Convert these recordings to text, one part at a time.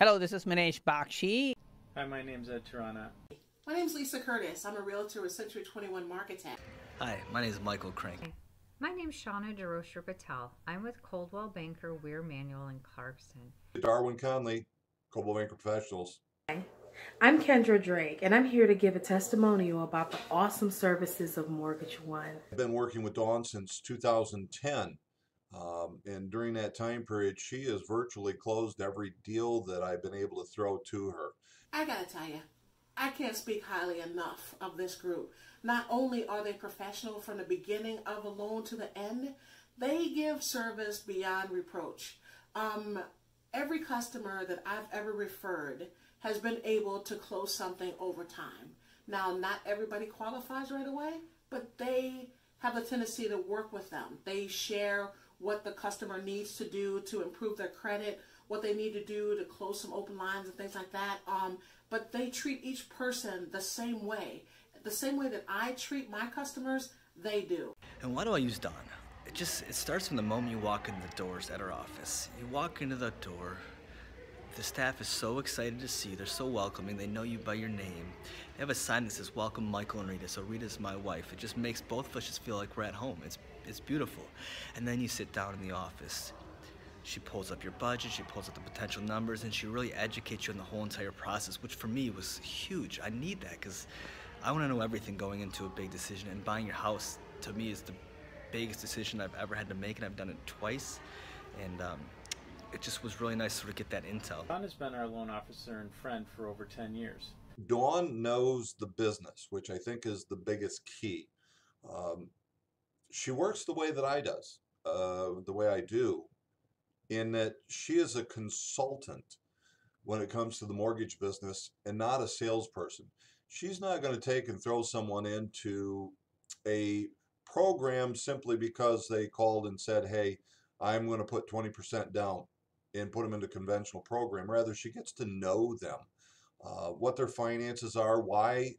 Hello, this is Manish Bakshi. Hi, my name's Ed Tirana. My name's Lisa Curtis. I'm a realtor with Century 21 Marketing. Hi, my name is Michael Crank. My name's Shauna DeRocher Patel. I'm with Coldwell Banker Weir Manuel in Clarkston. Darwin Conley, Coldwell Banker Professionals. Hi, I'm Kendra Drake, and I'm here to give a testimonial about the awesome services of Mortgage One. I've been working with Dawn since 2010. Um, and during that time period, she has virtually closed every deal that I've been able to throw to her. I gotta tell you, I can't speak highly enough of this group. Not only are they professional from the beginning of a loan to the end, they give service beyond reproach. Um, every customer that I've ever referred has been able to close something over time. Now, not everybody qualifies right away, but they have a tendency to work with them. They share what the customer needs to do to improve their credit, what they need to do to close some open lines and things like that. Um, but they treat each person the same way. The same way that I treat my customers, they do. And why do I use Dawn? It just it starts from the moment you walk in the doors at our office. You walk into the door, the staff is so excited to see you. They're so welcoming. They know you by your name. They have a sign that says "Welcome, Michael and Rita." So Rita's my wife. It just makes both of us just feel like we're at home. It's it's beautiful. And then you sit down in the office. She pulls up your budget, she pulls up the potential numbers, and she really educates you on the whole entire process, which for me was huge. I need that because I want to know everything going into a big decision, and buying your house to me is the biggest decision I've ever had to make, and I've done it twice. And um, it just was really nice to sort of get that intel. Dawn has been our loan officer and friend for over 10 years. Dawn knows the business, which I think is the biggest key. Um, she works the way that I does, uh, the way I do, in that she is a consultant when it comes to the mortgage business and not a salesperson. She's not going to take and throw someone into a program simply because they called and said, hey, I'm going to put 20% down and put them into conventional program. Rather, she gets to know them, uh, what their finances are, why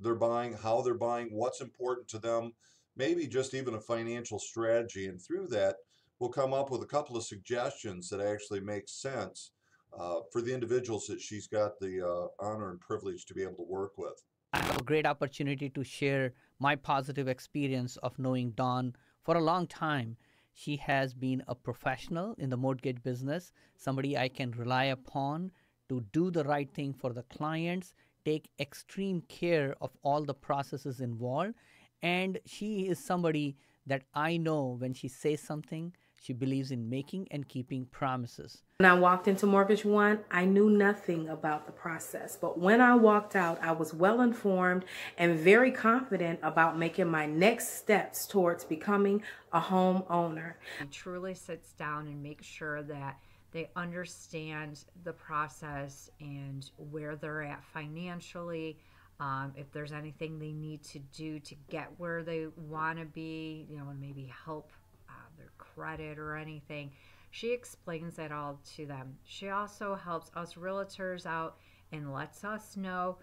they're buying, how they're buying, what's important to them, maybe just even a financial strategy. And through that, we'll come up with a couple of suggestions that actually make sense uh, for the individuals that she's got the uh, honor and privilege to be able to work with. I have a great opportunity to share my positive experience of knowing Dawn for a long time. She has been a professional in the mortgage business, somebody I can rely upon to do the right thing for the clients, take extreme care of all the processes involved. And she is somebody that I know when she says something, she believes in making and keeping promises. When I walked into Mortgage One, I knew nothing about the process. But when I walked out, I was well informed and very confident about making my next steps towards becoming a homeowner. He truly sits down and makes sure that they understand the process and where they're at financially. Um, if there's anything they need to do to get where they want to be, you know, and maybe help uh, their credit or anything. She explains that all to them. She also helps us realtors out and lets us know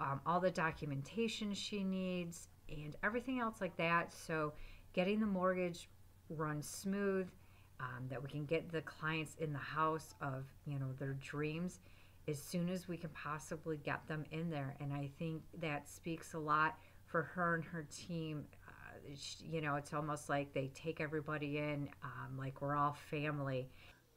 um, all the documentation she needs and everything else like that. So, getting the mortgage run smooth, um, that we can get the clients in the house of you know their dreams as soon as we can possibly get them in there. And I think that speaks a lot for her and her team you know, it's almost like they take everybody in um, like we're all family.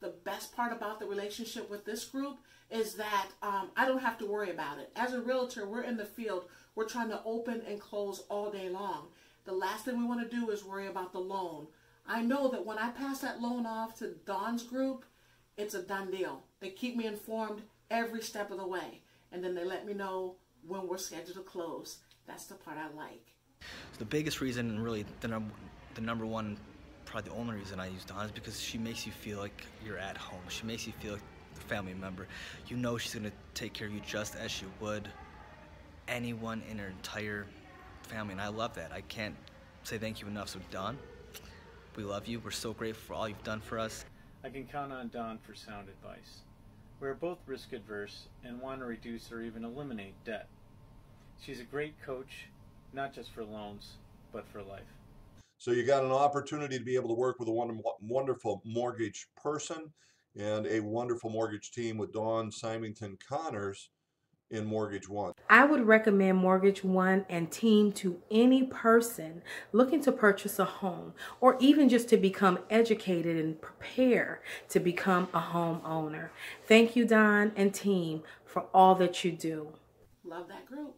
The best part about the relationship with this group is that um, I don't have to worry about it. As a realtor, we're in the field. We're trying to open and close all day long. The last thing we want to do is worry about the loan. I know that when I pass that loan off to Dawn's group, it's a done deal. They keep me informed every step of the way. And then they let me know when we're scheduled to close. That's the part I like. So the biggest reason, and really the number, the number one, probably the only reason I use Dawn is because she makes you feel like you're at home. She makes you feel like a family member. You know she's gonna take care of you just as she would anyone in her entire family, and I love that. I can't say thank you enough. So Dawn, we love you. We're so grateful for all you've done for us. I can count on Dawn for sound advice. We are both risk adverse and want to reduce or even eliminate debt. She's a great coach not just for loans, but for life. So you got an opportunity to be able to work with a wonderful mortgage person. and a wonderful mortgage team with Dawn Symington Connors in Mortgage One. I would recommend Mortgage One and team to any person looking to purchase a home or even just to become educated and prepare to become a homeowner. Thank you, Dawn and team, for all that you do. Love that group.